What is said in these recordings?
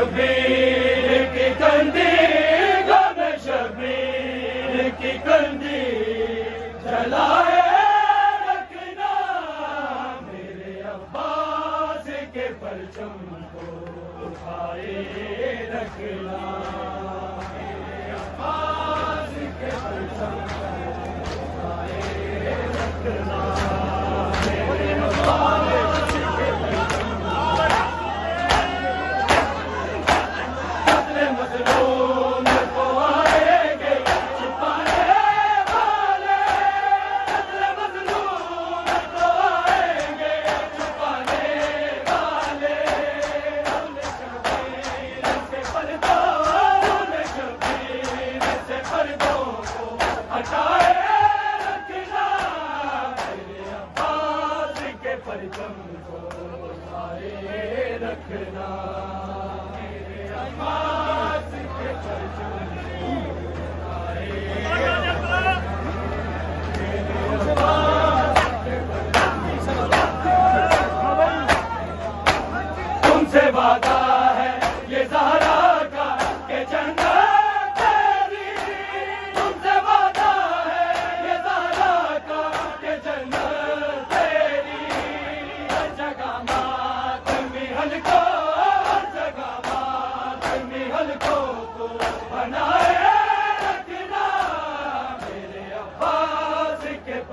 شبیر کی کندی، غم شبیر کی کندی۔ جلائے رکھنا میرے عباس کے پرچم کو، اٹھائے رکھنا۔ میرے عباس کے پرچم کو، اٹھائے رکھنا۔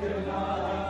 Krishna.